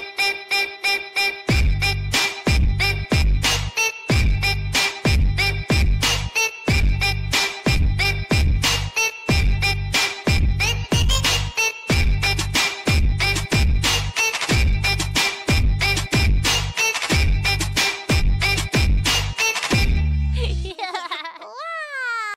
did, did.